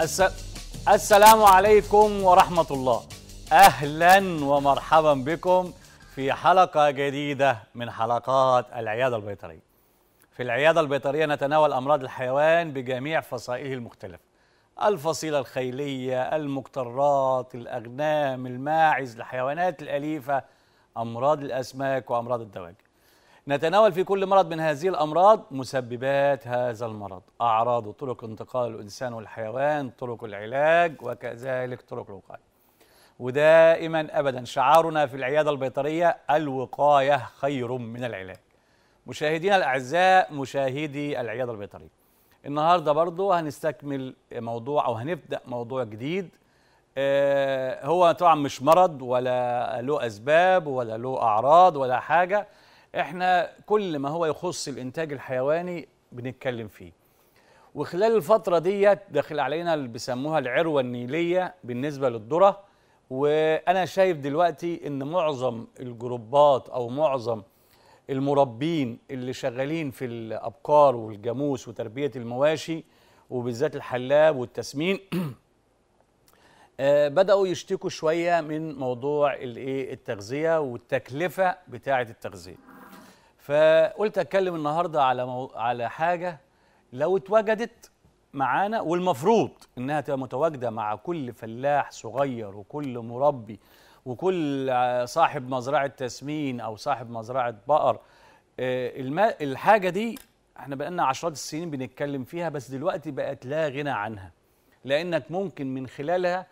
الس... السلام عليكم ورحمة الله. أهلا ومرحبا بكم في حلقة جديدة من حلقات العيادة البيطرية. في العيادة البيطرية نتناول أمراض الحيوان بجميع فصائله المختلفة. الفصيلة الخيلية المقترات الأغنام الماعز الحيوانات الأليفة أمراض الأسماك وأمراض الدواجن. نتناول في كل مرض من هذه الأمراض مسببات هذا المرض. أعراض وطرق انتقال الإنسان والحيوان طرق العلاج وكذلك طرق الوقاية. ودائما أبدا شعارنا في العيادة البيطرية الوقاية خير من العلاج. مشاهدينا الأعزاء مشاهدي العيادة البيطرية النهاردة برضو هنستكمل موضوع أو هنبدأ موضوع جديد. آه هو طبعا مش مرض ولا له أسباب ولا له أعراض ولا حاجة. إحنا كل ما هو يخص الإنتاج الحيواني بنتكلم فيه. وخلال الفترة ديت داخل علينا اللي بيسموها العروة النيلية بالنسبة للذرة. وأنا شايف دلوقتي إن معظم الجروبات أو معظم المربين اللي شغالين في الأبقار والجاموس وتربية المواشي وبالذات الحلاب والتسمين آه بدأوا يشتكوا شوية من موضوع التغذية والتكلفة بتاعة التغذية. فقلت أتكلم النهارده على مو... على حاجة لو اتوجدت معانا والمفروض إنها تبقى متواجدة مع كل فلاح صغير وكل مربي وكل صاحب مزرعة تسمين أو صاحب مزرعة بقر الما... الحاجة دي إحنا بقالنا عشرات السنين بنتكلم فيها بس دلوقتي بقت لا غنى عنها لأنك ممكن من خلالها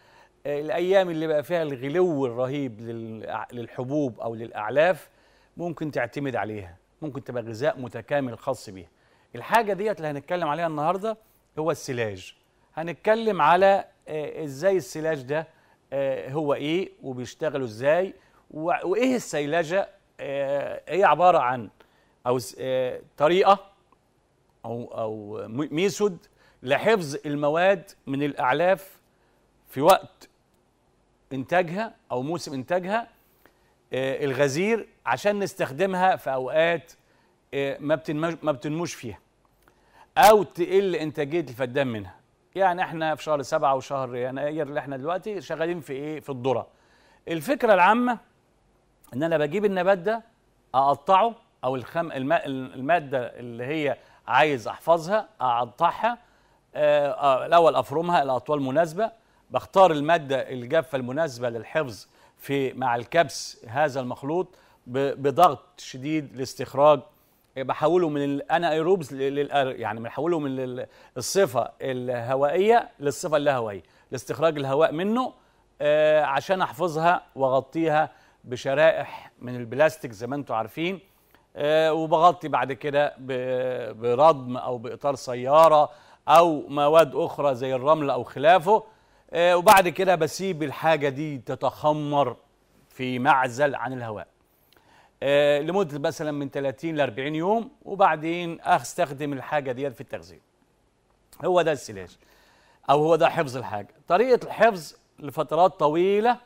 الأيام اللي بقى فيها الغلو الرهيب لل... للحبوب أو للأعلاف ممكن تعتمد عليها. ممكن تبقى غذاء متكامل خاص بيها. الحاجة ديت اللي هنتكلم عليها النهارده هو السلاج. هنتكلم على آه إزاي السلاج ده آه هو إيه وبيشتغلوا إزاي وإيه السيلجة آه هي عبارة عن أو طريقة أو أو ميثود لحفظ المواد من الأعلاف في وقت إنتاجها أو موسم إنتاجها الغزير عشان نستخدمها في أوقات ما ما بتنموش فيها. أو تقل إنتاجية الفدان منها. يعني إحنا في شهر سبعة وشهر يناير اللي إحنا دلوقتي شغالين في إيه؟ في الذرة. الفكرة العامة إن أنا بجيب النبات ده أقطعه أو الخم المادة اللي هي عايز أحفظها أقطعها الأول أفرمها الأطوال المناسبه بختار المادة الجافة المناسبة للحفظ في مع الكبس هذا المخلوط بضغط شديد لاستخراج. بحوله من الانايروبز يعني بحوله من الصفة الهوائية للصفة اللاهوائيه لاستخراج الهواء منه آه عشان أحفظها وأغطيها بشرائح من البلاستيك زي ما أنتم عارفين. آه وبغطي بعد كده بردم أو بإطار سيارة أو مواد أخرى زي الرمل أو خلافه. وبعد كده بسيب الحاجة دي تتخمر في معزل عن الهواء. آه لمدة مثلا من 30 ل 40 يوم وبعدين أستخدم الحاجة دي في التغذية. هو ده السلاج أو هو ده حفظ الحاجة. طريقة الحفظ لفترات طويلة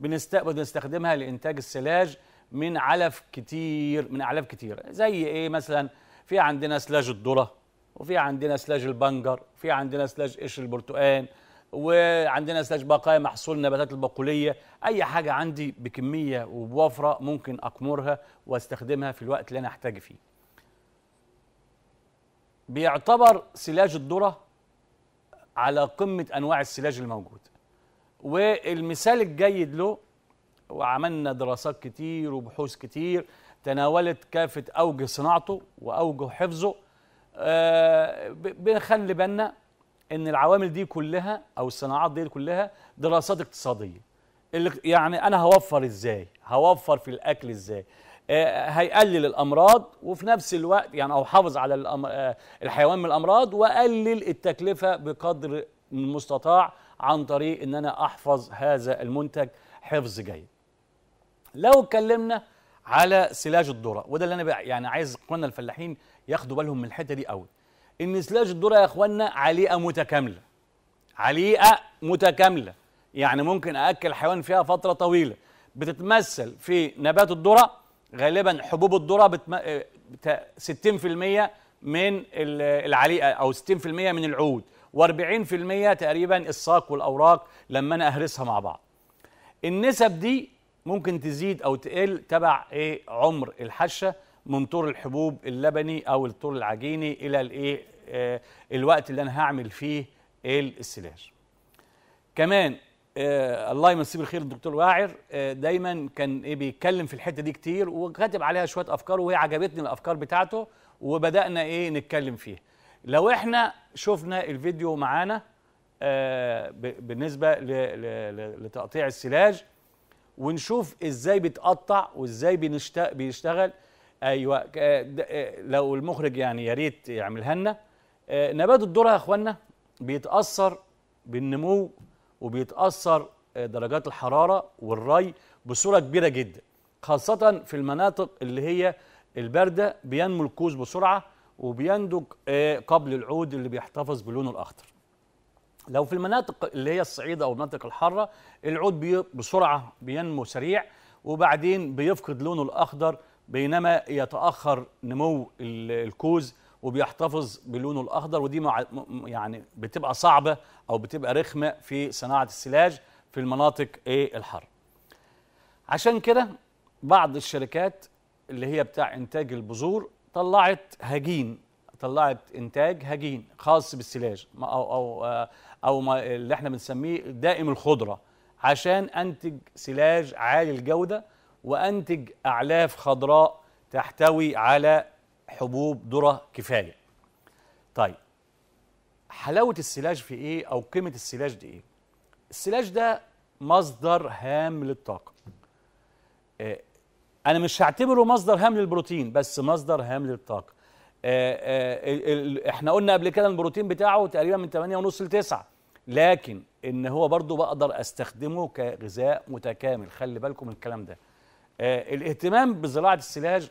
بنستخدمها لإنتاج السلاج من علف كتير من أعلاف كتير. زي إيه مثلا؟ في عندنا سلاج الذرة وفي عندنا سلاج البنجر في عندنا سلاج قشر البرتقال وعندنا سلاج بقايا محصول النباتات البقولية. أي حاجة عندي بكمية وبوفرة ممكن اكمرها وأستخدمها في الوقت اللي أنا أحتاج فيه. بيعتبر سلاج الذرة على قمة أنواع السلاج الموجود. والمثال الجيد له وعملنا دراسات كتير وبحوث كتير تناولت كافة اوجه صناعته واوجه حفظه. آه بنخلي بالنا إن العوامل دي كلها أو الصناعات دي كلها دراسات اقتصادية. اللي يعني أنا هوفر إزاي؟ هوفر في الأكل إزاي؟ آه هيقلل الأمراض وفي نفس الوقت يعني أو حافظ على آه الحيوان من الأمراض واقلل التكلفة بقدر المستطاع عن طريق إن أنا أحفظ هذا المنتج حفظ جيد. لو اتكلمنا على سلاج الذرة وده اللي أنا يعني عايز اخواننا الفلاحين ياخدوا بالهم من الحتة دي قوي إن سلاج الذره يا اخوانا عليقة متكاملة. عليقة متكاملة. يعني ممكن ااكل حيوان فيها فترة طويلة. بتتمثل في نبات الذرة. غالبا حبوب الذرة بتم... 60% من العليقة أو 60% من العود. و40% تقريبا الساق والأوراق لما أنا أهرسها مع بعض. النسب دي ممكن تزيد أو تقل تبع إيه؟ عمر الحشة. من طور الحبوب اللبني أو الطور العجيني إلى الإيه آه الوقت اللي أنا هعمل فيه السلاج كمان آه الله يمسيه بالخير الدكتور واعر آه دايما كان إيه بيتكلم في الحتة دي كتير وكاتب عليها شوية أفكار وهي عجبتني الأفكار بتاعته وبدأنا إيه نتكلم فيها لو إحنا شفنا الفيديو معانا آه بالنسبة لتقطيع السلاج ونشوف إزاي بيتقطع وإزاي بيشتغل أيوه. لو المخرج يعني يا ريت يعملها لنا. نبات الذره يا اخوانا بيتأثر بالنمو وبيتأثر درجات الحرارة والري بصورة كبيرة جدا خاصة في المناطق اللي هي الباردة. بينمو الكوز بسرعة وبينضج قبل العود اللي بيحتفظ بلونه الأخضر. لو في المناطق اللي هي الصعيد أو المناطق الحارة العود بسرعة بينمو سريع وبعدين بيفقد لونه الأخضر بينما يتأخر نمو الكوز وبيحتفظ بلونه الأخضر ودي مع يعني بتبقى صعبة أو بتبقى رخمة في صناعة السلاج في المناطق إيه الحر. عشان كده بعض الشركات اللي هي بتاع إنتاج البذور طلعت هجين طلعت إنتاج هجين خاص بالسلاج أو أو أو ما اللي إحنا بنسميه دائم الخضرة عشان أنتج سلاج عالي الجوده وأنتج أعلاف خضراء تحتوي على حبوب ذرة كفاية. طيب حلاوة السلاج في إيه أو قيمة السلاج دي إيه؟ السلاج ده مصدر هام للطاقة. آه أنا مش هعتبره مصدر هام للبروتين بس مصدر هام للطاقة. آه آه إحنا قلنا قبل كده البروتين بتاعه تقريبا من 8.5 ل 9 لكن إن هو برضو بقدر أستخدمه كغذاء متكامل خلي بالكم من الكلام ده آه الاهتمام بزراعة السلاج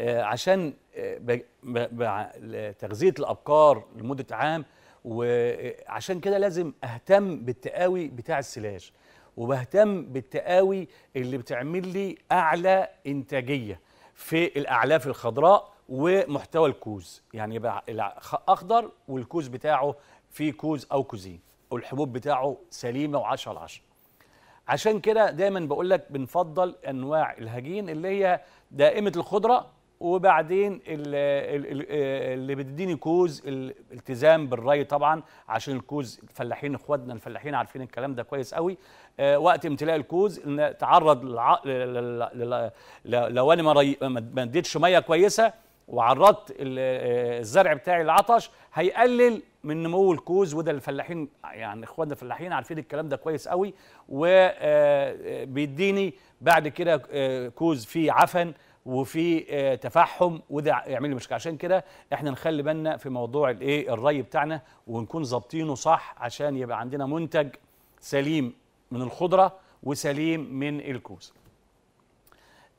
آه عشان آه تغذيه الأبقار لمدة عام وعشان كده لازم أهتم بالتقاوي بتاع السلاج وبهتم بالتقاوي اللي بتعمل لي أعلى إنتاجية في الأعلاف الخضراء ومحتوى الكوز. يعني يبقى أخضر والكوز بتاعه فيه كوز أو كوزين والحبوب بتاعه سليمة و10 على 10 عشان كده دايما بقول لك بنفضل أنواع الهجين اللي هي دائمة الخضرة وبعدين اللي, بتديني كوز الالتزام بالري طبعا عشان الكوز الفلاحين إخواتنا الفلاحين عارفين الكلام ده كويس قوي آه وقت امتلاء الكوز إن تعرض. لو أنا ما اديتش مية كويسة وعرضت الزرع بتاعي للعطش هيقلل من نمو الكوز وده الفلاحين يعني إخواننا الفلاحين عارفين الكلام ده كويس قوي وبيديني بعد كده كوز فيه عفن وفي تفحم وده يعمل لي مشكلة. عشان كده إحنا نخلي بالنا في موضوع الايه الري بتاعنا ونكون ظابطينه صح عشان يبقى عندنا منتج سليم من الخضرة وسليم من الكوز.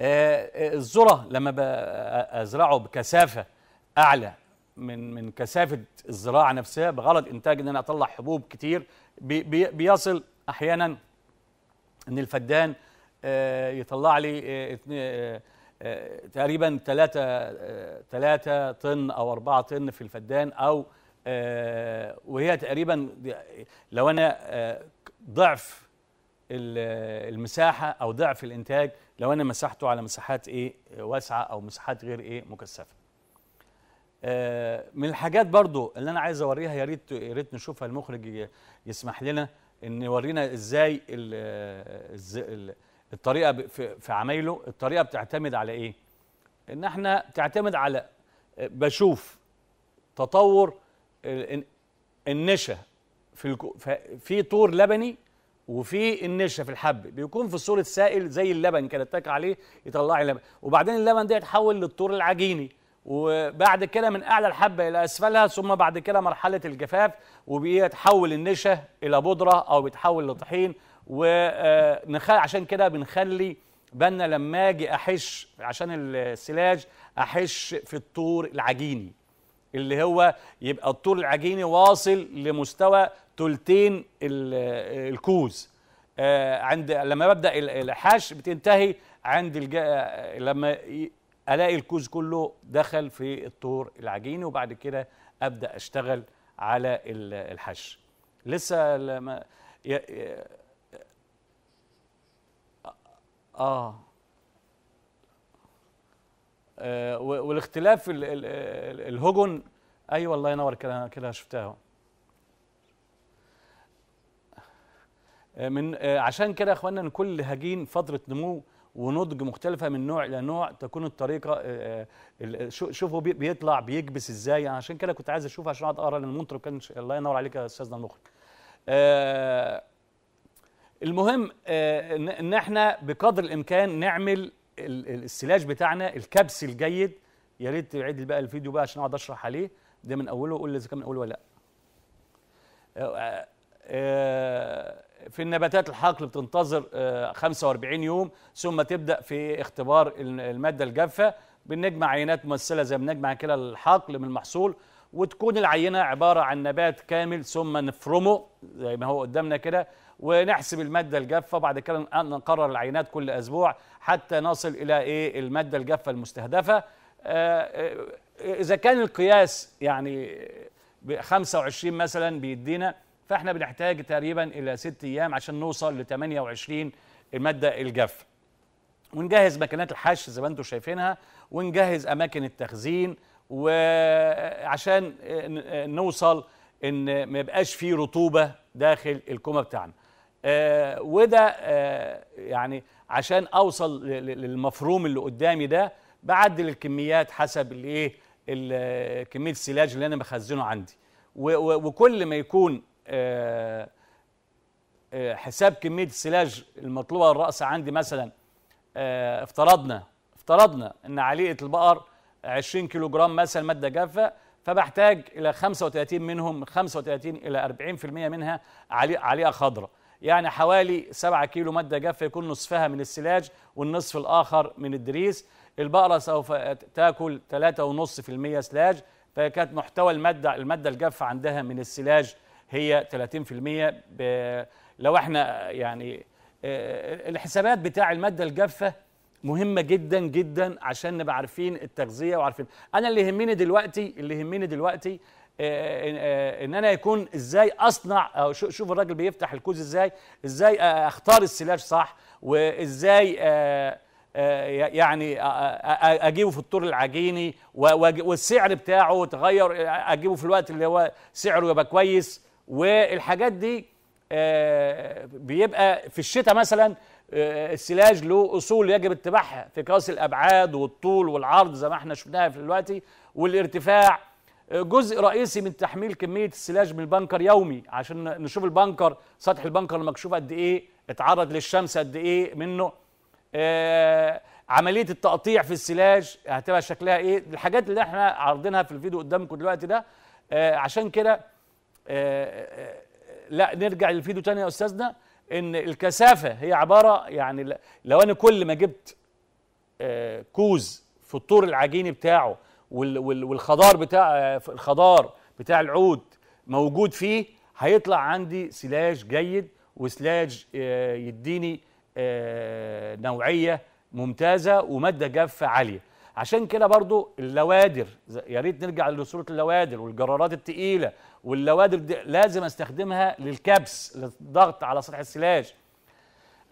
الذرة لما أزرعه بكثافة أعلى من من كثافة الزراعة نفسها بغرض إنتاج إن أنا أطلع حبوب كتير. بي بي بيصل أحيانا إن الفدان يطلع لي تقريبا 3 3 طن أو 4 طن في الفدان أو وهي تقريبا لو أنا ضعف المساحة أو ضعف الإنتاج لو أنا مساحته على مساحات إيه واسعة أو مساحات غير إيه مكثفة. آه من الحاجات برضو اللي أنا عايز أوريها يا ريت يا ريت نشوفها المخرج يسمح لنا إن يورينا إزاي ال الطريقة في, عمايله الطريقة بتعتمد على إيه؟ إن إحنا بتعتمد على بشوف تطور النشا في في طور لبني وفي النشا في الحب. بيكون في صوره سائل زي اللبن كده اتك عليه يطلع لبن. وبعدين اللبن ده يتحول للطور العجيني. وبعد كده من أعلى الحبة إلى أسفلها ثم بعد كده مرحلة الجفاف وبيتحول النشا إلى بودرة أو بيتحول لطحين. ونخ عشان كده بنخلي بالنا لما أجي أحش عشان السلاج أحش في الطور العجيني اللي هو يبقى الطور العجيني واصل لمستوى تلتين الكوز. آه عند لما ببدأ الحاش بتنتهي عند الج... لما ألاقي الكوز كله دخل في الطور العجيني وبعد كده أبدأ أشتغل على ال- الحش لسه لما ي- آه. آه، و- والاختلاف ال- ال- ال- الهجن. أيوه الله ينور كده كده شفتها من عشان كده يا إخوانا إن كل هجين فتره نمو ونضج مختلفة من نوع إلى نوع تكون الطريقة آه، آه، شو- شوفوا بي- بيطلع بيكبس يعني عشان كده كنت عايز أشوف عشان اقعد أقرأ لأن المنتج كان الله ينور عليك يا أستاذنا المخرج. آه، المهم آه، إن إحنا بقدر الإمكان نعمل ال- ال- السلاج بتاعنا الكبس الجيد. يا ريت تعيد بقى الفيديو بقى عشان أقعد أشرح عليه. ده من أوله قول لي إذا كان من أوله ولا لأ. آه، آه، في النباتات الحقل بتنتظر آه، 45 يوم ثم تبدأ في اختبار ال- المادة الجافة. بنجمع عينات ممثلة زي ما بنجمع كده الحقل من المحصول وتكون العينة عبارة عن نبات كامل ثم نفرمه زي ما هو قدامنا كده ونحسب المادة الجافة بعد كده نقرر العينات كل أسبوع حتى نصل إلى إيه؟ المادة الجافة المستهدفة. آه، آه، إذا كان القياس يعني ب 25 مثلا بيدينا فاحنا بنحتاج تقريبا إلى ست أيام عشان نوصل ل 28 المادة الجافه ونجهز مكانات الحش زي ما أنتم شايفينها ونجهز أماكن التخزين وعشان نوصل إن ما يبقاش فيه رطوبة داخل الكومة بتاعنا. آه، وده آه، يعني عشان أوصل للمفروم اللي قدامي ده بعدل الكميات حسب الإيه ال- كمية السلاج اللي أنا بخزنه عندي. وكل ما يكون حساب كمية السلاج المطلوبة الرأس عندي مثلا آه، افترضنا افترضنا إن عليقة البقر 20 كيلو جرام مثلا مادة جافة فبحتاج إلى 35 منهم من 35 إلى 40% منها علي- عليقة خضراء. يعني حوالي 7 كيلو مادة جافة يكون نصفها من السلاج والنصف الآخر من الدريس. البقرة سوف تاكل 3.5% سلاج فكانت محتوى المادة المادة الجافة عندها من السلاج هي 30% ب- لو إحنا يعني آه، الحسابات بتاع المادة الجافة مهمة جدا جدا عشان نبقى عارفين التغذية وعارفين. أنا اللي يهمني دلوقتي اللي يهمني دلوقتي آه، آه، إن أنا يكون إزاي أصنع شو- شوف الراجل بيفتح الكوز إزاي إزاي أختار السلاج صح وإزاي يعني أجيبه في الطور العجيني والسعر بتاعه تغير أجيبه في الوقت اللي هو سعره يبقى كويس. والحاجات دي آه، بيبقى في الشتاء مثلا آه، السلاج له أصول يجب اتباعها في قياس الأبعاد والطول والعرض زي ما إحنا شفناها في دلوقتي والارتفاع. آه، جزء رئيسي من تحميل كمية السلاج من البنكر يومي عشان نشوف البنكر سطح البنكر المكشوف قد إيه اتعرض للشمس قد إيه منه. عملية التقطيع في السلاج هتبقى شكلها إيه؟ الحاجات اللي إحنا عارضينها في الفيديو قدامكم دلوقتي ده عشان كده لا نرجع للفيديو تاني يا أستاذنا إن الكثافة هي عبارة يعني لو أنا كل ما جبت آه، كوز في الطور العجيني بتاعه وال- وال- والخضار بتاع آه، الخضار بتاع العود موجود فيه هيطلع عندي سلاج جيد وسلاج آه، يديني آه، نوعية ممتازة ومادة جافة عالية. عشان كده برضو اللوادر يا ريت نرجع لصورة اللوادر والجرارات التقيلة واللوادر دي لازم استخدمها للكبس للضغط على سطح السلاج.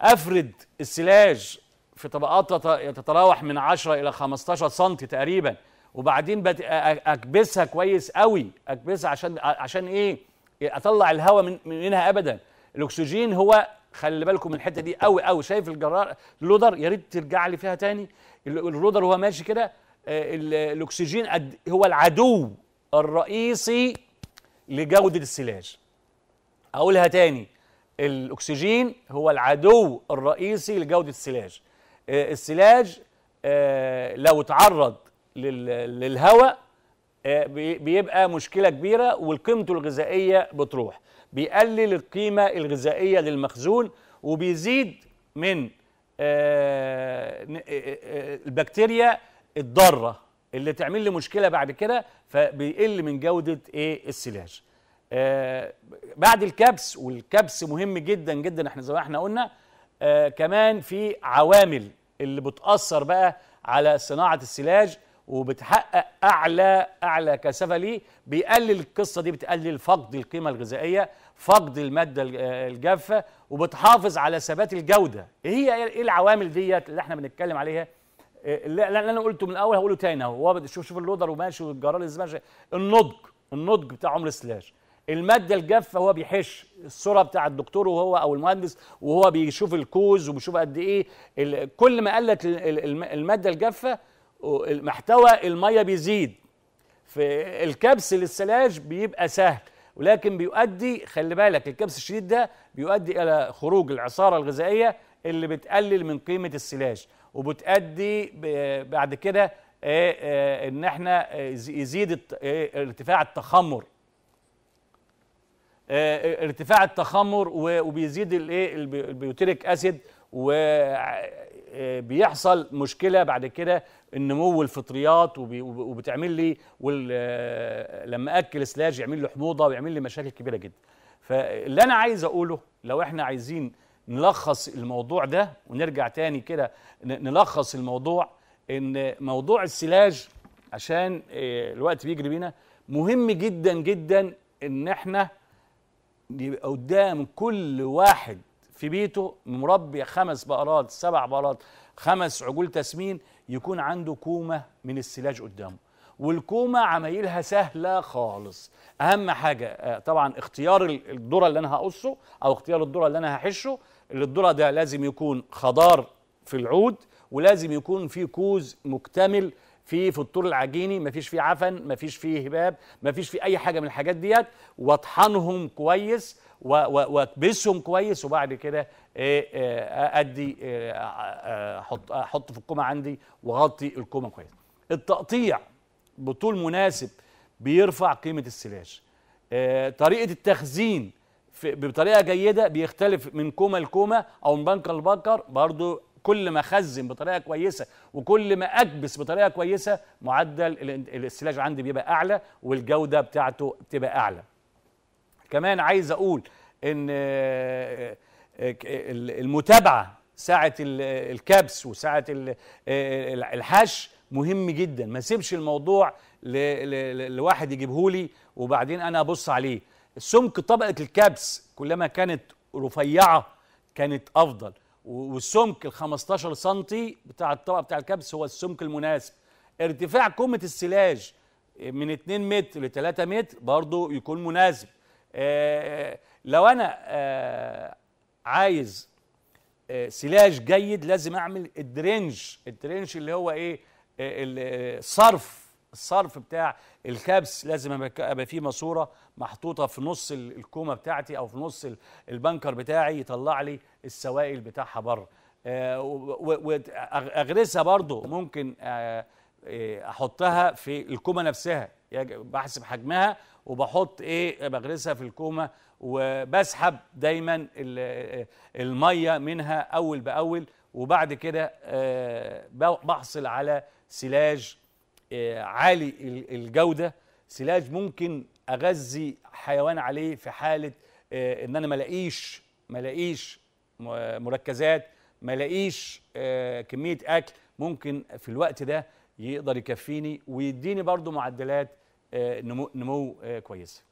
أفرد السلاج في طبقات تت- تتراوح من 10 إلى 15 سم تقريبا وبعدين أكبسها كويس قوي أكبسها عشان عشان إيه؟ أطلع الهواء من منها ابدا. الأكسجين هو خلي بالكم من الحتة دي قوي قوي شايف الجرار اللودر يا ريت ترجع لي فيها تاني. ال- اللودر وهو ماشي كده. آه، ال- الأكسجين هو العدو الرئيسي لجودة السلاج. أقولها تاني الأكسجين هو العدو الرئيسي لجودة السلاج. آه، السلاج آه، لو تعرض لل- للهواء آه، بي- بيبقى مشكلة كبيرة وقيمته الغذائية بتروح. بيقلل القيمة الغذائية للمخزون وبيزيد من البكتيريا الضارة. اللي تعمل لي مشكلة بعد كده فبيقل من جودة إيه؟ السلاج آه، بعد الكبس والكبس مهم جدا جدا إحنا زي ما إحنا قلنا. آه كمان في عوامل اللي بتأثر بقى على صناعة السلاج وبتحقق أعلى أعلى كثافة ليه. بيقلل القصة دي بتقلل فقد القيمة الغذائية فقد المادة آه، الجافة وبتحافظ على ثبات الجودة. إيه هي؟ إيه العوامل ديت اللي إحنا بنتكلم عليها؟ اللي أنا قلته من الأول هقوله تاني اهو. هو شوف شوف اللودر وماشي والجرار اللي ماشي. النضج النضج بتاع عمر السلاش المادة الجافة هو بيحش الصورة بتاع الدكتور وهو أو المهندس وهو بيشوف الكوز وبيشوف قد إيه كل ما قلت ال- ال- الم- المادة الجافة محتوى المية بيزيد. في الكبس للسلاج بيبقى سهل ولكن بيؤدي خلي بالك الكبس الشديد ده بيؤدي إلى خروج العصارة الغذائية اللي بتقلل من قيمة السلاج وبتؤدي بعد كده آه، آه، إن إحنا آه، يز- يزيد ارتفاع التخمر. ارتفاع التخمر وبيزيد الإيه؟ الب- البيوتيريك أسيد وبيحصل مشكلة بعد كده النمو الفطريات وبتعمل لي لما أكل سلاج يعمل لي حموضة ويعمل لي مشاكل كبيرة جدا. فاللي أنا عايز أقوله لو إحنا عايزين نلخص الموضوع ده ونرجع تاني كده نلخص الموضوع إن موضوع السلاج عشان آه، الوقت بيجري بينا مهم جدا جدا إن إحنا يبقى قدام كل واحد في بيته مربي خمس بقرات سبع بقرات خمس عجول تسمين يكون عنده كومة من السلاج قدامه. والكومة عمايلها سهلة خالص. أهم حاجة آه، طبعا اختيار ال- الذرة اللي أنا هقصه أو اختيار الذرة اللي أنا هحشه الذرة ده لازم يكون خضار في العود ولازم يكون فيه كوز مكتمل في في الطور العجيني مفيش فيه عفن مفيش فيه هباب مفيش فيه أي حاجة من الحاجات ديت. واطحنهم كويس واكبسهم كويس وبعد كده إيه، آه، أدي آه، آه، أحط أحط في الكومة عندي وأغطي الكومة كويس. التقطيع بطول مناسب بيرفع قيمة السلاج آه، طريقة التخزين في بطريقة جيدة بيختلف من كومه لكومه أو من بنكر لبنكر. برضو كل ما اخزن بطريقة كويسة وكل ما أكبس بطريقة كويسة معدل ال- السلاج عندي بيبقى أعلى والجودة بتاعته بتبقى أعلى. كمان عايز أقول إن آه، آه، المتابعة ساعة ال- الكبس وساعة ال- الحش مهم جدا. ما سيبش الموضوع لواحد يجيبهولي وبعدين أنا أبص عليه. سمك طبقة الكبس كلما كانت رفيعة كانت أفضل. والسمك ال 15 سم بتاع الطبقة بتاع الكبس هو السمك المناسب. ارتفاع كومه السلاج من 2 متر ل 3 متر برضو يكون مناسب. آه، لو أنا آه، عايز آه، سلاج جيد لازم أعمل ال drainage. ال drainage اللي هو إيه؟ آه، ال- آه، الصرف الصرف بتاع الكبس لازم أبقى فيه ماسورة. محطوطة في نص ال- الكومة بتاعتي أو في نص ال- البنكر بتاعي يطلع لي السوائل بتاعها بره. واغرسها برضو ممكن آه، إيه، أحطها في الكومة نفسها. بحسب حجمها وبحط إيه بغرسها في الكومة وبسحب دايما ال- المية منها أول بأول. وبعد كده آه، بحصل على سلاج آه، عالي ال- الجودة. سلاج ممكن أغذي حيوان عليه في حالة آه، إن أنا ما الاقيش ما الاقيش مركزات ما الاقيش آه، كمية أكل ممكن في الوقت ده يقدر يكفيني ويديني برضو معدلات آه، نمو, نمو كويسة.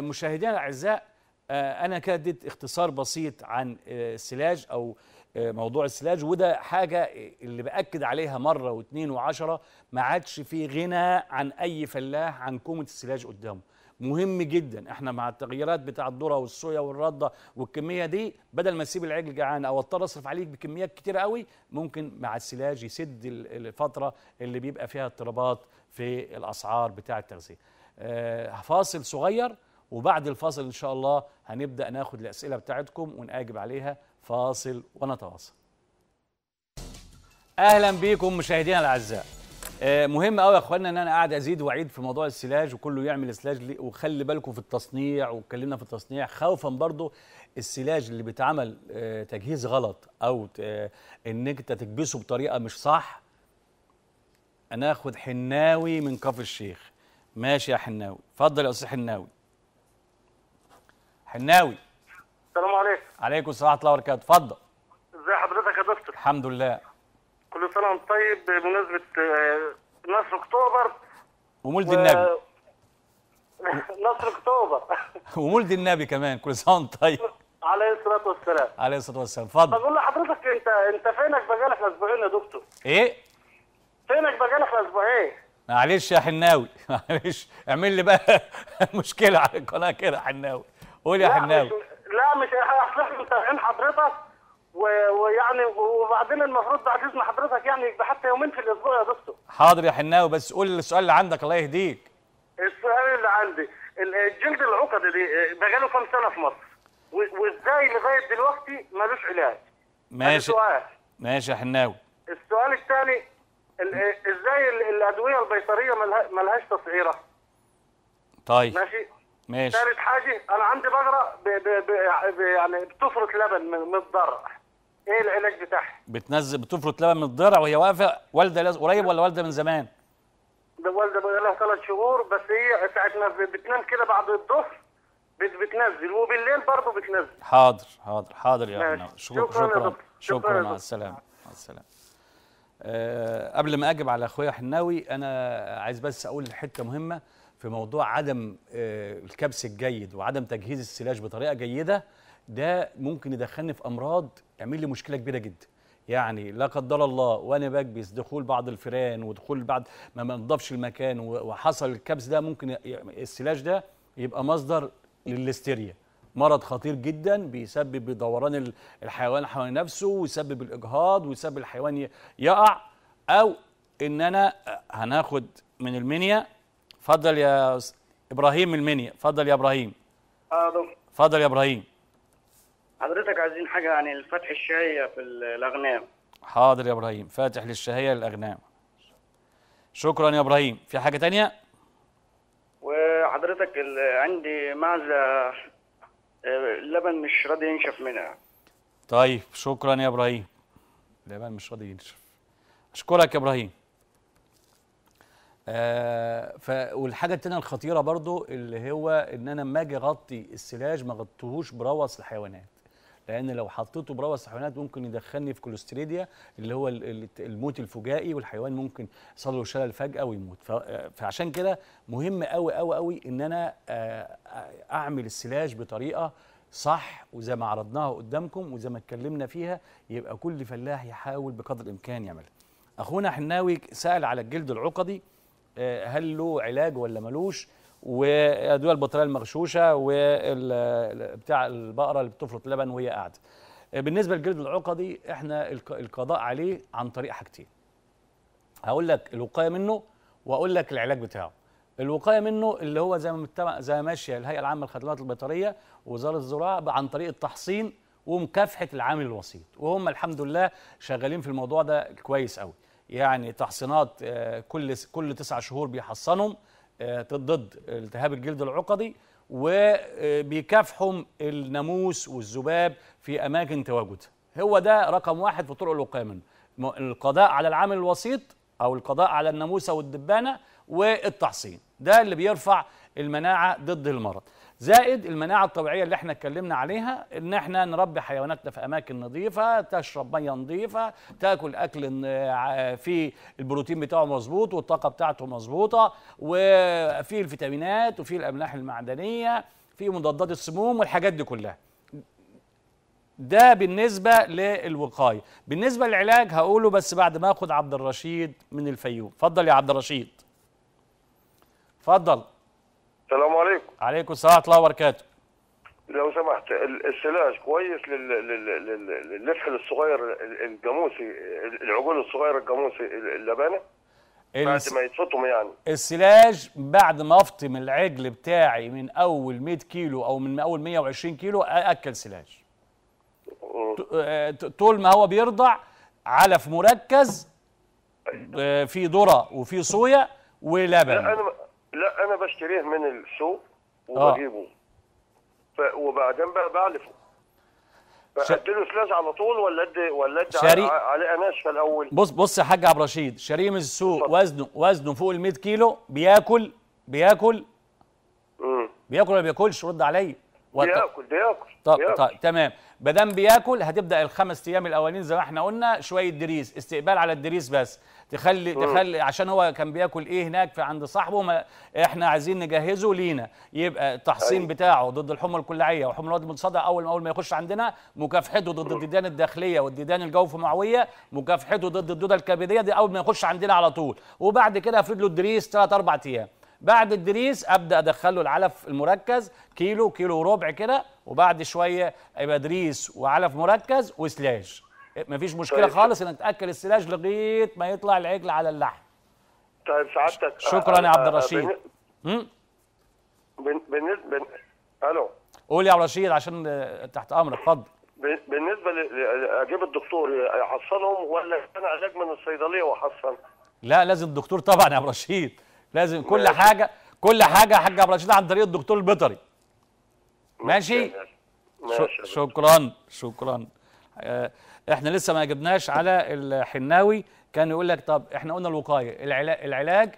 مشاهدينا الأعزاء أنا كده اديت اختصار بسيط عن السلاج أو موضوع السلاج وده حاجة اللي بأكد عليها مرة واثنين وعشرة ما عادش في غنى عن أي فلاح عن كومة السلاج قدامه. مهم جدا إحنا مع التغييرات بتاع الذرة والصويا والرده والكمية دي بدل ما أسيب العجل جعان أو أضطر أصرف عليك بكميات كتيره قوي ممكن مع السلاج يسد ال- الفترة اللي بيبقى فيها اضطرابات في الأسعار بتاع التغذية. آه، فاصل صغير وبعد الفاصل إن شاء الله هنبدأ ناخد الأسئلة بتاعتكم ونجاوب عليها. فاصل ونتواصل. أهلا بيكم مشاهدينا الأعزاء. آه، مهم قوي يا اخوانا إن أنا قاعد أزيد وأعيد في موضوع السلاج وكله يعمل سلاج وخلي بالكم في التصنيع واتكلمنا في التصنيع. خوفا برضو السلاج اللي بيتعمل آه، تجهيز غلط أو آه، إنك أنت تكبسه بطريقة مش صح. هناخد حناوي من كفر الشيخ. ماشي يا حناوي. اتفضل يا أستاذ حناوي. حناوي. السلام عليكم. عليكم السلام ورحمة الله وبركاته. اتفضل. ازي حضرتك يا دكتور؟ الحمد لله. كل سنة وانت طيب بمناسبة آه، نصر اكتوبر. ومولد و- النبي. نصر اكتوبر. ومولد النبي كمان كل سنة وانت طيب. عليه الصلاة والسلام. عليه الصلاة والسلام. اتفضل. بقول لحضرتك انت انت فينك بقالك أسبوعين يا دكتور؟ إيه؟ فينك بقالك أسبوعين معلش يا حناوي. معلش اعمل لي بقى مشكلة على القناة كده يا حناوي. قول يا حناوي. مش لا مش إحنا متابعين حضرتك. ويعني وبعدين المفروض بعد إذن حضرتك يعني يبقى حتى يومين في الأسبوع يا دكتور. حاضر يا حناوي بس قول السؤال اللي عندك الله يهديك. السؤال اللي عندي ال- الجلد العقدي دي بقاله كام سنة في مصر؟ وإزاي لغاية دلوقتي ملوش علاج؟ ماشي. ماشي يا حناوي. السؤال الثاني ال- إزاي ال- الأدوية البيطرية ملها- ملهاش تسعيره طيب. ماشي. ماشي. ثالث حاجة أنا عندي بقرة ب ب ب يعني بتفرط لبن من الضرع. إيه العلاج بتاعها؟ بتنزل بتفرط لبن من الضرع وهي واقفة والدة لاز- قريب ولا والدة من زمان؟ ده والدة بقى لها ثلاث شهور بس هي ساعة ما بتنام كده بعد الظهر بت- بتنزل وبالليل برضه بتنزل. حاضر حاضر حاضر يا. حناوي شكرا شكراً شكرا. شكراً مع. السلامة مع السلامة. أه قبل ما أجب على أخويا حناوي أنا عايز بس أقول حتة مهمة. في موضوع عدم أه الكبس الجيد وعدم تجهيز السلاج بطريقة جيدة ده ممكن يدخلني في أمراض يعمل لي مشكلة كبيرة جدا. يعني لا قدر الله وأنا بكبس دخول بعض الفيران ودخول بعض ما منضفش المكان وحصل الكبس ده ممكن السلاج ده يبقى مصدر للليستيريا مرض خطير جدا بيسبب دوران ال- الحيوان حوالين نفسه ويسبب الإجهاض ويسبب الحيوان يقع أو إن أنا هناخد من المنيا اتفضل يا إبراهيم من المنيا اتفضل يا إبراهيم. آه اتفضل يا إبراهيم. حضرتك عايزين حاجة عن الفتح الشهية في الأغنام. حاضر يا إبراهيم. فاتح للشهية للاغنام شكرا يا إبراهيم. في حاجة تانية؟ وحضرتك عندي معزة آه، اللبن مش راضي ينشف منها. طيب شكرا يا إبراهيم. اللبن مش راضي ينشف. أشكرك يا إبراهيم. آه ف والحاجة التانية الخطيرة برضو اللي هو إن أنا لما أجي أغطي السلاج ما اغطيهوش بروث الحيوانات. لأن لو حطيته بروث الحيوانات ممكن يدخلني في كوليستريديا اللي هو ال- ال- الموت الفجائي والحيوان ممكن يحصل له شلل فجاه ويموت فعشان كده مهم قوي قوي قوي إن أنا آه، أعمل السلاج بطريقة صح وزي ما عرضناها قدامكم وزي ما اتكلمنا فيها يبقى كل فلاح يحاول بقدر الإمكان يعملها. أخونا حناوي سأل على الجلد العقدي. هل له علاج ولا ملوش وأدوية البطارية المغشوشة وبتاع البقرة اللي بتفرط لبن وهي قاعدة. آه، بالنسبة للجلد العقدي إحنا الق- القضاء عليه عن طريق حاجتين. هقول لك الوقاية منه وأقول لك العلاج بتاعه. الوقاية منه اللي هو زي ما متبع زي ما ماشية الهيئة العامة للخدمات البيطريه ووزارة الزراعة عن طريق التحصين ومكافحة العامل الوسيط وهم الحمد لله شغالين في الموضوع ده كويس قوي يعني تحصينات آه، كل كل تسع شهور بيحصنهم آه، ضد التهاب الجلد العقدي وبيكافحوا الناموس والذباب في أماكن تواجدها هو ده رقم واحد في طرق الوقاية القضاء على العامل الوسيط أو القضاء على الناموسة والدبانة والتحصين. ده اللي بيرفع المناعة ضد المرض. زائد المناعة الطبيعية اللي إحنا اتكلمنا عليها إن إحنا نربي حيواناتنا في أماكن نظيفة تشرب مية نظيفة تاكل أكل فيه البروتين بتاعه مظبوط والطاقة بتاعته مظبوطة وفيه الفيتامينات وفيه الأملاح المعدنية فيه مضادات السموم والحاجات دي كلها. ده بالنسبة للوقاية. بالنسبة للعلاج هقوله بس بعد ما آخد عبد الرشيد من الفيوم. اتفضل يا عبد الرشيد. اتفضل. السلام عليكم. عليكم السلام ورحمة الله وبركاته. لو سمحت ال- السيلاج كويس لل- لل- لل- للفحل الصغير ال- الجاموسي العجول الصغيره الجاموسي ال- اللبانة؟ بعد ما يتفطم يعني. السلاج بعد ما أفطم العجل بتاعي من أول 100 كيلو أو من أول 120 كيلو أكل سلاج. آه، طول ما هو بيرضع علف مركز آه، في ذرة وفي صويا لا ولبن. أنا لا أنا بشتريه من السوق آه. وبجيبه ف- وبعدين بقى بعلفه ش- اديله سلاج على طول ولا أدي ولا أدي على- عليه ناشفه الأول بص بص يا حاج عبد الرشيد شاريه من السوق اتفضل. وزنه وزنه فوق ال 100 كيلو بياكل بياكل مم. بياكل ولا بياكلش رد عليا وط- بياكل بياكل طب بياكل. طيب تمام. ما دام بياكل هتبدأ الخمس أيام الأولين زي ما إحنا قلنا شوية دريس استقبال على الدريس بس. تخلي تخلي عشان هو كان بياكل إيه هناك في عند صاحبه ما إحنا عايزين نجهزه لينا. يبقى التحصين أيوة. بتاعه ضد الحمى الكلاعيه وحمى الوادي المتصدع أول ما أول ما يخش عندنا مكافحته ضد الديدان الداخلية والديدان الجوف معوية مكافحته ضد الدودة الكبدية دي أول ما يخش عندنا على طول. وبعد كده أفرد له الدريس ثلاث أربع أيام. بعد الدريس أبدأ أدخله العلف المركز كيلو كيلو وربع كده وبعد شوية يبقى دريس وعلف مركز وسلاج. مفيش مشكلة طيب. خالص إنك تأكل السلاج لغاية ما يطلع العجل على اللحم. طيب سعادتك. شكراً يا عبد الرشيد. مم؟ بن- بالنسبة ألو. قول يا عبد الرشيد عشان تحت أمرك اتفضل. بالنسبة ل- ل- أجيب الدكتور يحصلهم ولا أنا علاج من الصيدلية واحصل لا لازم الدكتور طبعا يا عبد الرشيد. لازم كل ماشي. حاجة كل حاجة يا حاج عبد الرشيد عن طريق الدكتور البيطري. ماشي؟ ماشي شكرا شكرا. آه، إحنا لسه ما جبناش على الحناوي. كان يقول لك طب إحنا قلنا الوقاية. العلاج العلاج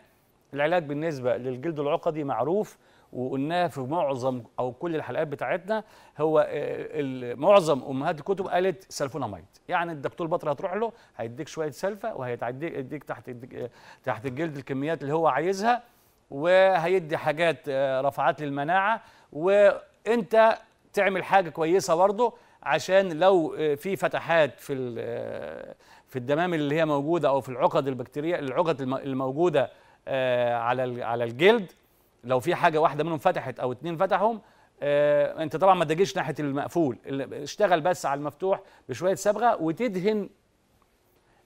العلاج بالنسبة للجلد العقدي معروف. وقلناه في معظم أو كل الحلقات بتاعتنا هو آه، معظم أمهات الكتب قالت سلفوناميد. يعني الدكتور البطري هتروح له هيديك شوية سلفة وهيديك يديك تحت آه، تحت الجلد الكميات اللي هو عايزها وهيدي حاجات آه، رفعات للمناعة وانت تعمل حاجة كويسة برضه عشان لو في فتحات في في الدمام اللي هي موجودة أو في العقد البكتيريه العقد الم- الموجودة على على الجلد لو في حاجة واحدة منهم فتحت أو اتنين فتحهم آه، أنت طبعا ما تجيش ناحية المقفول. ال- اشتغل بس على المفتوح بشوية صبغه وتدهن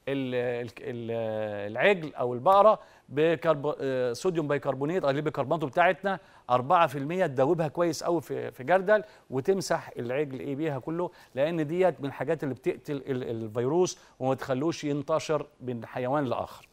ال- ال- ال- العجل أو البقرة بكرب... آه، صوديوم بيكربونات غالبا البيكربونات بتاعتنا. 4% تدوبها كويس قوي في في جردل وتمسح العجل إيه بيها كله لأن ديت من الحاجات اللي بتقتل ال- الفيروس وما تخلوش ينتشر من حيوان لآخر.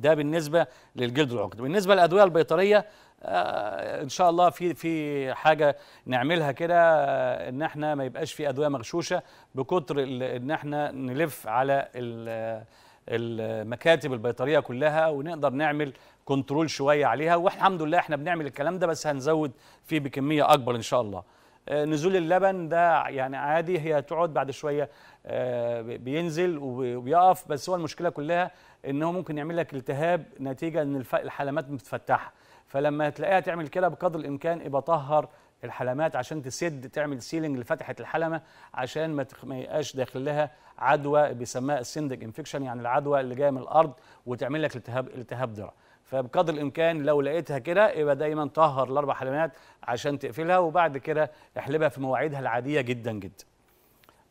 ده بالنسبة للجلد العقدي بالنسبة للأدوية البيطرية آه إن شاء الله في في حاجة نعملها كده آه إن إحنا ما يبقاش في أدوية مغشوشة بكتر إن إحنا نلف على ال- المكاتب البيطرية كلها ونقدر نعمل كنترول شوية عليها والحمد لله إحنا بنعمل الكلام ده بس هنزود فيه بكمية أكبر إن شاء الله. آه، نزول اللبن ده يعني عادي هي تقعد بعد شوية آه، بينزل وب- وبيقف. بس هو المشكلة كلها إن هو ممكن يعمل لك التهاب نتيجة إن الحلمات متفتحة. فلما تلاقيها تعمل كده بقدر الإمكان ابقى طهر الحلمات عشان تسد تعمل sealing لفتحة الحلمة عشان ما ما يبقاش داخل لها عدوى بيسموها ال ascending infection يعني العدوى اللي جاية من الأرض وتعمل لك التهاب التهاب ضرع فبقدر الإمكان لو لقيتها كده يبقى دايما طهر الأربع حلمات عشان تقفلها وبعد كده احلبها في مواعيدها العادية جدا جدا.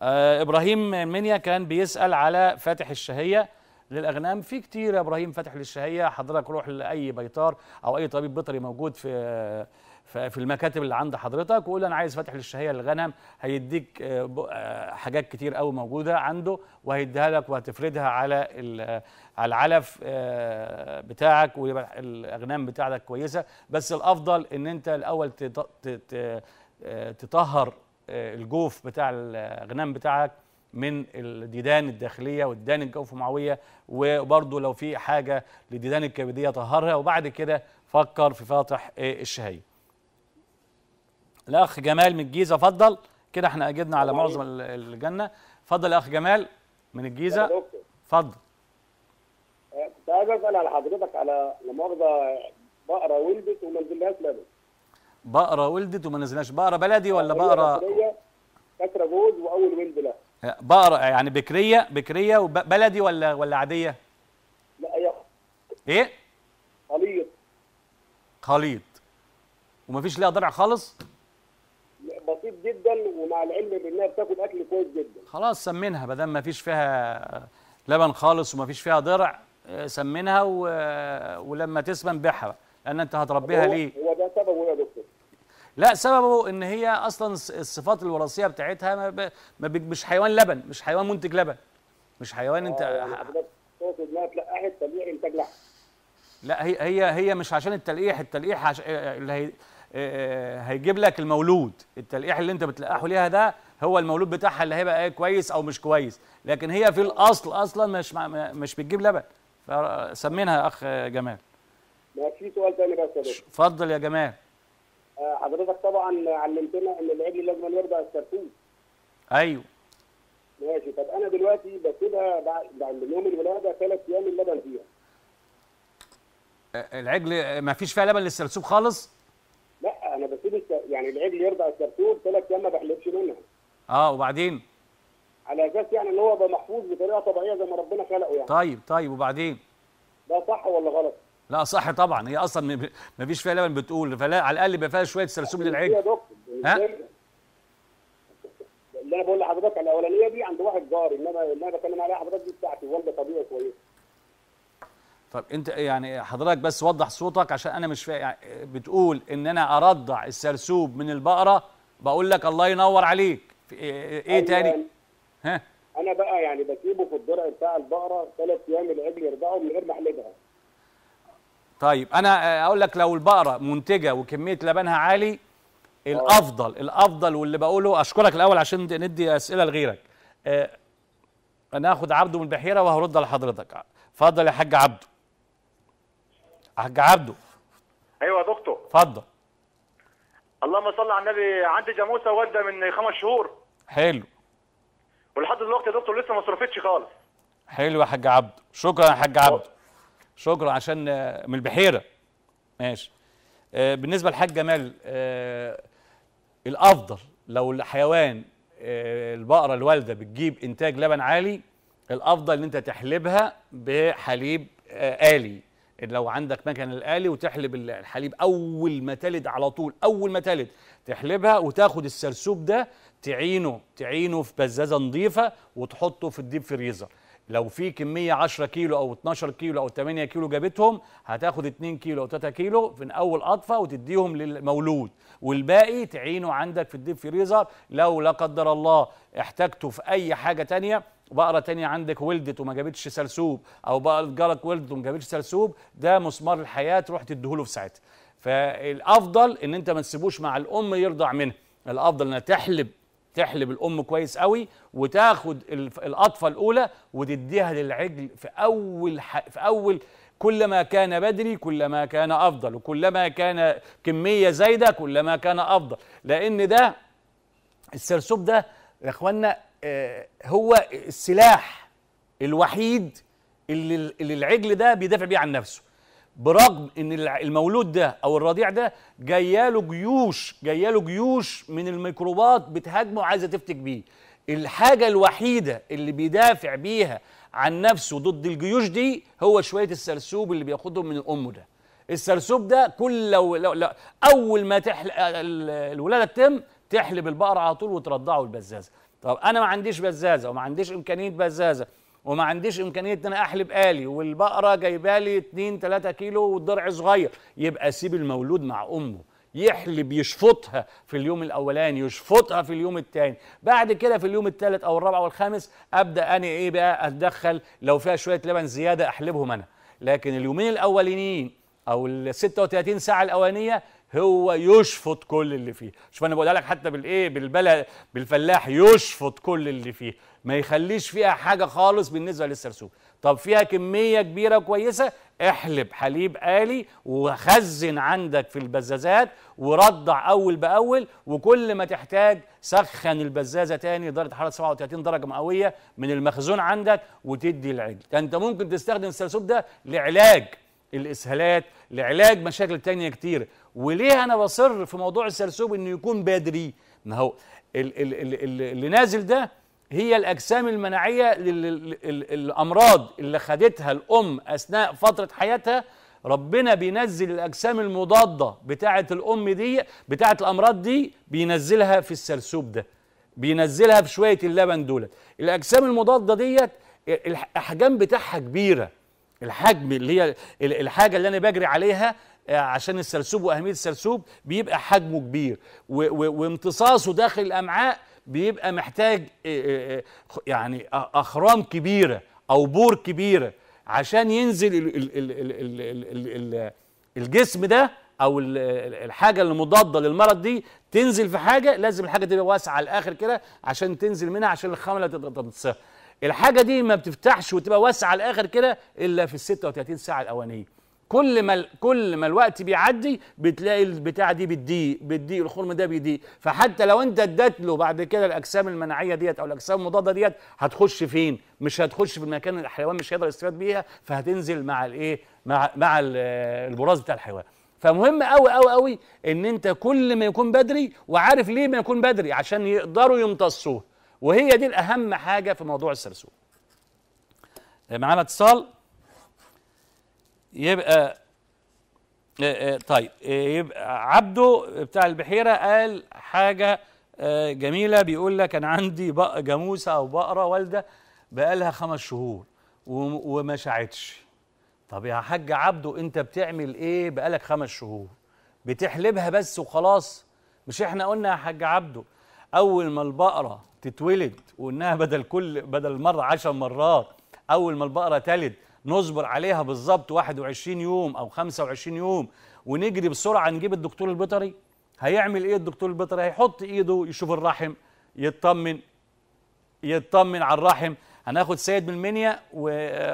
آه إبراهيم منيا كان بيسأل على فاتح الشهية للأغنام. في كتير يا إبراهيم فاتح للشهية حضرتك روح لأي بيطار أو أي طبيب بيطري موجود في في المكاتب اللي عند حضرتك وقول أنا عايز فاتح للشهية للغنم هيديك آه، آه، حاجات كتير قوي موجودة عنده وهيديها لك وهتفردها على ال- على العلف آه، بتاعك ويبقى الأغنام بتاعتك كويسة بس الأفضل إن أنت الأول آه، تطهر آه، الجوف بتاع الأغنام بتاعك من الديدان الداخلية والديدان الجوفمعوية وبرضه لو في حاجة للديدان الكبدية طهرها وبعد كده فكر في فاتح آه، الشهية. الأخ جمال من الجيزة اتفضل كده إحنا أجبنا على معظم ال- الجنة. اتفضل يا أخ جمال من الجيزة. اتفضل آه، كنت عايز أسأل على حضرتك على لا مؤاخذه بقرة ولدت وما نزلهاش لبن بقرة ولدت وما نزلناش بقرة بلدي ولا هي بقرة كسرة جوز وأول ولد لها. بقرة يعني بكرية بكرية وبلدي ولا ولا عادية؟ لا هي إيه؟ خليط. خليط. ومفيش ليها ضرع خالص؟ بسيط جدا ومع العلم بإنها بتاكل أكل كويس جدا. خلاص سمنها ما دام مفيش فيها لبن خالص ومفيش فيها ضرع سمنها و... ولما تسمن بيعها لأن أنت هتربيها هو- ليه؟ هو ده سببه إيه يا دكتور؟ لا سببه إن هي أصلا الص- الصفات الوراثية بتاعتها ما, ب... ما ب... مش حيوان لبن مش حيوان منتج لبن. مش حيوان أنت آه، تقصد إنها تلقحت تبيع إنتاج لحم. لا هي هي هي مش عشان التلقيح التلقيح عش... آه، اللي هي... آه، هيجيب لك المولود. التلقيح اللي انت بتلقحه ليها ده هو المولود بتاعها اللي هيبقى إيه كويس أو مش كويس. لكن هي في الاصل أصلا مش. مش بتجيب لبن. فسمينها يا أخ جمال. ما في سؤال تاني بس يا دكتور. اتفضل يا جمال. آه، حضرتك طبعا علمتنا إن العجل لازم يرضع السرسوب أيوه. ماشي. طب أنا دلوقتي بسيبها بعد بعد يوم الولادة ثلاث أيام اللبن فيها. آه، العجل ما فيش فيها لبن للسرسوب خالص؟ الس- يعني العجل يرضع السرسوب ثلاث أيام ما بحلبش منها. آه وبعدين؟ على أساس يعني إن هو يبقى محفوظ بطريقة طبيعية زي ما ربنا خلقه يعني. طيب طيب وبعدين؟ ده صح ولا غلط؟ لا صح طبعا. هي أصلا ما فيش فيها لبن بتقول. فلا على الأقل يبقى فيها شوية هي للعجل يا دكتور ها؟ اللي أنا بقول لحضرتك الأولانية دي عند واحد جار إنما اللي أنا بتكلم عليها حضرتك دي بتاعتي والده طبيعي كويس. طب انت يعني حضرتك بس وضح صوتك عشان أنا مش فاهم يعني بتقول ان أنا ارضع السرسوب من البقرة بقول لك الله ينور عليك. إيه, إيه تاني؟ ها؟ أنا بقى يعني بسيبه في الضرع بتاع البقرة ثلاث أيام العجل يرضعه من غير ما أحلبها. طيب أنا أقول لك لو البقرة منتجة وكمية لبنها عالي الأفضل الأفضل واللي بقوله أشكرك الأول عشان ندي- أسئلة لغيرك. آه، أنا هاخد عبده من البحيرة وهرد على حضرتك. اتفضل يا حاج عبده. حاج عبده. أيوه يا دكتور. اتفضل. اللهم صل على النبي. عندي جاموسة والده من خمس شهور. حلو. ولحد دلوقتي يا دكتور لسه ما صرفتش خالص. حلو يا حاج عبده. شكرا يا حاج عبده. شكرا عشان آه، من البحيرة. ماشي. آه، بالنسبة للحاج جمال آه، الأفضل لو الحيوان البقرة الوالدة بتجيب إنتاج لبن عالي الأفضل إن أنت تحلبها بحليب آلي. لو عندك مكن الآلي وتحلب ال- الحليب أول ما تلد على طول أول ما تلد تحلبها وتاخد السرسوب ده تعينه تعينه في بزازة نظيفة وتحطه في ال deep freezer. لو في كمية 10 كيلو أو 12 كيلو أو 8 كيلو جابتهم هتاخد 2 كيلو أو 3 كيلو في اول قطفة وتديهم للمولود. والباقي تعينه عندك في ال deep freezer. لو لا قدر الله احتاجته في أي حاجة تانية بقره تانية عندك ولدت وما جابتش سرسوب أو بقرة جارك ولدت وما جابتش سرسوب ده مسمار الحياة تروح تديهوله في ساعتها فالأفضل إن أنت ما تسيبوش مع الأم يرضع منها الأفضل إنها تحلب تحلب الأم كويس قوي وتاخد القطفه الأولى وتديها للعجل في أول. في أول كلما كان بدري كلما كان أفضل وكلما كان كمية زايدة كلما كان أفضل لأن ده السرسوب ده يا إخوانا هو السلاح الوحيد اللي العجل ده بيدافع بيه عن نفسه. برغم إن المولود ده أو الرضيع ده جاياله جيوش جاياله جيوش من الميكروبات بتهاجمه وعايزة تفتك بيه. الحاجة الوحيدة اللي بيدافع بيها عن نفسه ضد الجيوش دي هو شوية السرسوب اللي بياخدهم من امه ده. السرسوب ده كل لو, لو, لو أول ما تحل ال- الولادة تتم تحلب البقرة على طول وترضعه البزازة. طب أنا ما عنديش بزازة وما عنديش إمكانية بزازة وما عنديش إمكانية إن أنا أحلب آلي والبقرة جايبة لي 2 3 كيلو والضرع صغير. يبقى سيب المولود مع أمه. يحلب يشفطها في اليوم الأولاني يشفطها في اليوم الثاني بعد كده في اليوم الثالث أو الرابع والخامس أبدأ أنا إيه بقى؟ أتدخل لو فيها شوية لبن زيادة أحلبهم أنا. لكن اليومين الأولانيين أو ال 36 ساعة الأولانية هو يشفط كل اللي فيه. شوف أنا بقولها لك حتى بالايه بالبلد بالفلاح يشفط كل اللي فيه. ما يخليش فيها حاجة خالص بالنسبة للسرسوب. طب فيها كمية كبيرة كويسة احلب حليب آلي وخزن عندك في البزازات ورضع أول بأول وكل ما تحتاج سخن البزازة تاني درجه حرارة 37 درجة مئوية من المخزون عندك وتدي العجل. أنت ممكن تستخدم السرسوب ده لعلاج الإسهالات لعلاج مشاكل تانية كتير. وليه أنا بصر في موضوع السرسوب إنه يكون بدري؟ ما هو ال- ال- ال- ال- اللي نازل ده هي الأجسام المناعية للامراض اللي خدتها الأم أثناء فترة حياتها. ربنا بينزل الأجسام المضادة بتاعة الأم دي بتاعة الأمراض دي بينزلها في السرسوب ده. بينزلها في شوية اللبن دولت. الأجسام المضادة ديت الأحجام بتاعها كبيرة. الحجم اللي هي ال- الحاجة اللي أنا بجري عليها آه، عشان السرسوب وأهمية السرسوب بيبقى حجمه كبير. وامتصاصه داخل الأمعاء بيبقى محتاج آه، آه، يعني أخرام كبيرة أو بور كبيرة عشان ينزل ال- ال- ال- ال- ال- ال- ال- الجسم ده أو ال- ال- الحاجة اللي مضاده للمرض دي تنزل في حاجة لازم الحاجة تبقى واسعة على الآخر كده عشان تنزل منها عشان الخمله تمتصها. الحاجة دي ما بتفتحش وتبقى واسعة على الآخر كده إلا في ال 36 ساعة الاولانيه كل ما كل ما الوقت بيعدي بتلاقي البتاع دي بتضيق بتضيق الخرم ده بيضيق. فحتى لو أنت اديت له بعد كده الأجسام المناعية ديت أو الأجسام المضادة ديت هتخش فين؟ مش هتخش في المكان اللي الحيوان مش هيقدر يستفاد بيها فهتنزل مع الايه مع مع ال- البراز بتاع الحيوان. فمهم قوي قوي قوي إن أنت كل ما يكون بدري وعارف ليه ما يكون بدري؟ عشان يقدروا يمتصوه. وهي دي الأهم حاجة في موضوع السرسوب. معانا اتصال. يبقى آه، آه، طيب آه، يبقى عبده بتاع البحيرة قال حاجة آه، جميلة. بيقول لك أنا عندي بق جاموسة أو بقرة والدة بقالها خمس شهور وم- وما شاعتش. طب يا حاج عبده أنت بتعمل إيه بقالك خمس شهور؟ بتحلبها بس وخلاص؟ مش إحنا قلنا يا حاج عبده أول ما البقرة تتولد وإنها بدل كل بدل مره عشر مرات أول ما البقرة تلد نصبر عليها بالظبط 21 يوم أو 25 يوم ونجري بسرعة نجيب الدكتور البيطري. هيعمل إيه الدكتور البيطري؟ هيحط إيده يشوف الرحم يطمن يطمن على الرحم. هناخد سيد من المنيا و...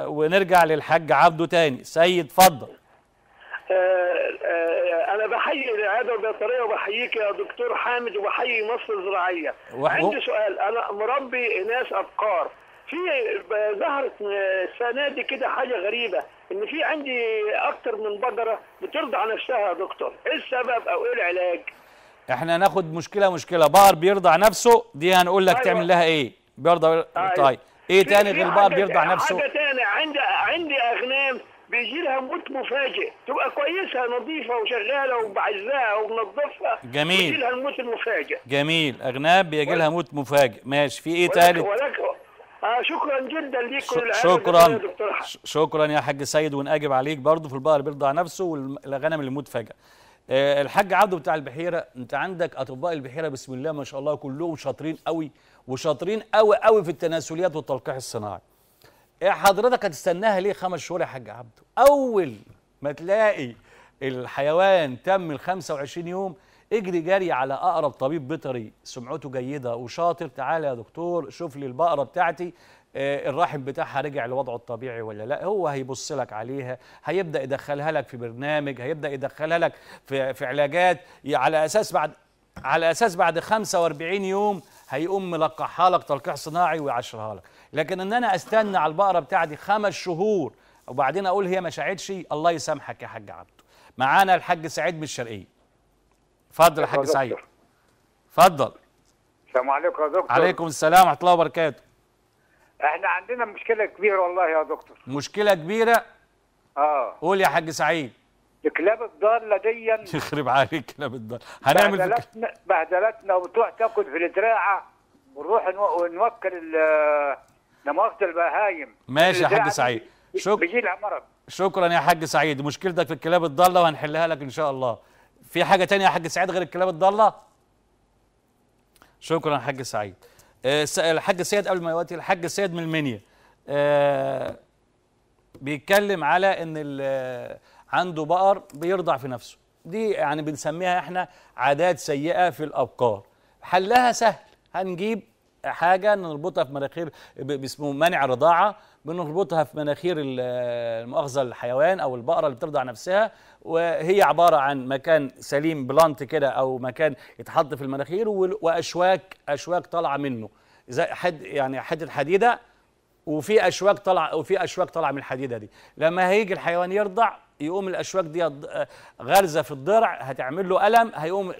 ونرجع للحاج عبده تاني. سيد اتفضل. أنا بحيي البيطريه وبحييك يا دكتور حامد وبحيي مصر الزراعية. وح- عندي سؤال أنا مربي ناس أبقار. في ظهرت السنة دي كده حاجة غريبة إن في عندي أكتر من بقرة بترضع نفسها يا دكتور. إيه السبب أو إيه العلاج؟ إحنا هناخد مشكلة مشكلة. بقر بيرضع نفسه دي هنقول لك أيوة. تعمل لها إيه؟ بيرضع أيوة. طيب. إيه تاني غير البقر بيرضع نفسه؟ حاجة تاني عندي عندي أغنام بيجي لها موت مفاجئ. تبقى كويسة نظيفة وشغالة وبعزها وبنظفها. جميل. بيجي لها الموت المفاجئ. جميل. أغناب بيجي لها موت مفاجئ. ماشي. في إيه تالت؟ ولك آه شكرا جدا ليك شكرا. شكرا يا حاج سيد ونأجب عليك برضه في البقر بيرضع نفسه والغنم اللي موت فجأة. آه، الحاج عبده بتاع البحيرة أنت عندك أطباء البحيرة بسم الله ما شاء الله كلهم شاطرين قوي وشاطرين قوي قوي في التناسليات والتلقيح الصناعي. حضرتك هتستناها ليه خمس شهور يا حاج عبده؟ أول ما تلاقي الحيوان تم ال 25 يوم اجري جري على أقرب طبيب بيطري سمعته جيدة وشاطر تعالى يا دكتور شوف لي البقرة بتاعتي. آه، الرحم بتاعها رجع لوضعه الطبيعي ولا لا؟ هو هيبص لك عليها هيبدأ يدخلها لك في برنامج هيبدأ يدخلها لك في في علاجات على أساس بعد على أساس بعد 45 يوم هيقوم ملقحها لك تلقيح صناعي ويعشرها لك لكن إن أنا أستنى على البقرة بتاعتي خمس شهور وبعدين أقول هي ما شاعتش الله يسامحك يا حاج عبده معانا الحاج سعيد من الشرقية. اتفضل يا حاج سعيد. اتفضل. السلام عليكم يا دكتور. عليكم السلام ورحمة الله وبركاته. إحنا عندنا مشكلة كبيرة والله يا دكتور. مشكلة كبيرة؟ آه. قول يا حاج سعيد. الكلاب الضاله دي يخرب عليك كلام الدار هنعمل بهدلتنا بهدلتنا وتروح تاكل في الدراعة ونروح نو- ونوكل ال- نمارة البهايم. ماشي يا حاج سعيد. دي شك- بيجي لها مرض. شكرا يا حاج سعيد. مشكلتك في الكلاب الضالة وهنحلها لك إن شاء الله. في حاجة تانية يا حاج سعيد غير الكلاب الضالة؟ شكرا يا حاج سعيد. آه، الحاج سيد قبل ما يواتي الحاج سيد من المنيا. آه، بيتكلم على إن عنده بقر بيرضع في نفسه. دي يعني بنسميها إحنا عادات سيئة في الأبقار. حلها سهل. هنجيب حاجة نربطها في مناخير باسمه منع رضاعة بنربطها في مناخير ال- المؤاخذة الحيوان أو البقرة اللي بترضع نفسها وهي عبارة عن مكان سليم بلانت كده أو مكان يتحط في المناخير وأشواك أشواك طالعة منه. زي حد يعني حتة حديدة وفي أشواك طالعه وفي أشواك طالعة من الحديدة دي. لما هيجي الحيوان يرضع يقوم الأشواك دي غارزه في الضرع هتعمل له ألم هيقوم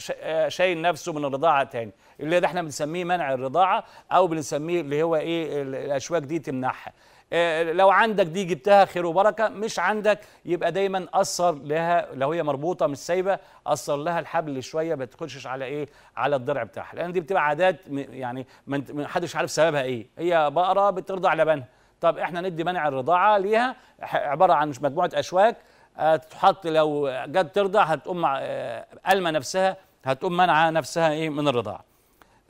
شايل نفسه من الرضاعة تاني اللي ده إحنا بنسميه منع الرضاعة أو بنسميه اللي هو إيه ال- الأشواك دي تمنعها آه، لو عندك دي جبتها خير وبركة مش عندك يبقى دايما اثر لها لو هي مربوطة مش سايبة اثر لها الحبل شوية ما تخشش على إيه على الضرع بتاعها لأن دي بتبقى عادات يعني ما حدش عارف سببها إيه. هي بقرة بترضع لبنها. طب إحنا ندي منع الرضاعة ليها عبارة عن مجموعة أشواك آه، تحط لو جت ترضع هتقوم مع- آه، نفسها هتقوم منع نفسها إيه من الرضاعة.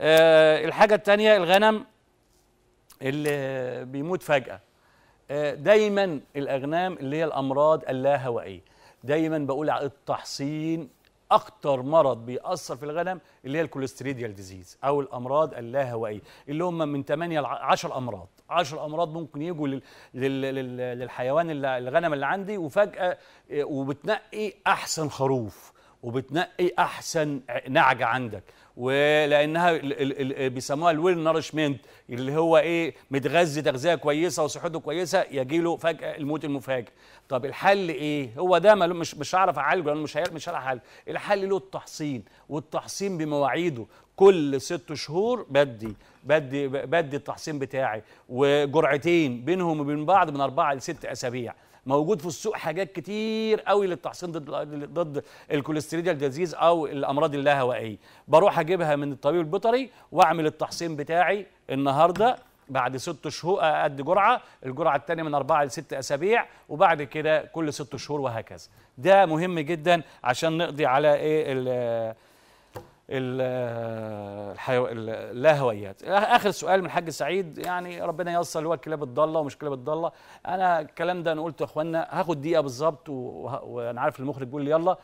آه، الحاجة الثانية الغنم اللي بيموت فجأة. آه، دايما الأغنام اللي هي الأمراض اللاهوائية. دايما بقول التحصين أكتر مرض بيأثر في الغنم اللي هي ال clostridial disease أو الأمراض اللاهوائية اللي هم من 8 ل 10 أمراض. 10 أمراض ممكن يجوا لل... لل... لل... للحيوان اللي... الغنم اللي عندي وفجأة وبتنقي أحسن خروف وبتنقي أحسن نعجة عندك. ولأنها بيسموها ال well nourishment اللي هو إيه متغذي تغذية كويسة وصحته كويسة يجي له فجأة الموت المفاجئ. طب الحل إيه؟ هو ده مش مش هعرف أعالجه لأنه مش مش هلحق حل. الحل له التحصين والتحصين بمواعيده. كل ست شهور بدي. بدي بدي التحصين بتاعي وجرعتين بينهم وبين بعض من أربعة لست أسابيع. موجود في السوق حاجات كتير قوي للتحصين ضد ضد ال clostridial disease أو الأمراض اللاهوائية. بروح أجيبها من الطبيب البيطري وأعمل التحصين بتاعي النهارده بعد ست شهور ادي جرعة. الجرعة الثانية من أربعة لست أسابيع وبعد كده كل ست شهور وهكذا. ده مهم جدا عشان نقضي على إيه الحيو... اللاهويات. آخر سؤال من الحاج سعيد يعني ربنا ييسر اللي هو الكلاب الضالة ومش كلاب الضالة. أنا الكلام ده أنا قلته يا إخوانا هاخد دقيقة بالظبط وأنا عارف المخرج بيقول لي يلا.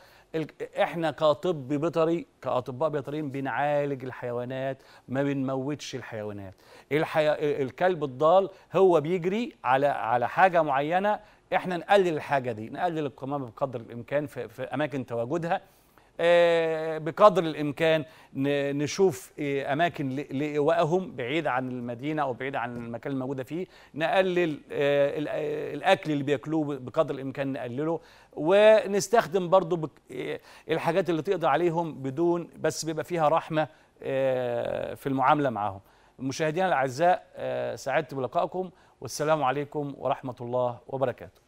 إحنا كطب بيطري كأطباء بيطريين بنعالج الحيوانات ما بنموتش الحيوانات. الحي... الكلب الضال هو بيجري على على حاجة معينة إحنا نقلل الحاجة دي نقلل القمامة بقدر الإمكان في, في أماكن تواجدها. بقدر الإمكان نشوف آه، أماكن لايوائهم بعيد عن المدينة أو بعيد عن المكان الموجوده فيه. نقلل آه، ال- آه، الأكل اللي بياكلوه بقدر الإمكان نقلله. ونستخدم برضو آه، الحاجات اللي تقضي عليهم بدون بس بيبقى فيها رحمة آه، في المعاملة معهم مشاهدينا الأعزاء آه، سعدت بلقائكم. والسلام عليكم ورحمة الله وبركاته.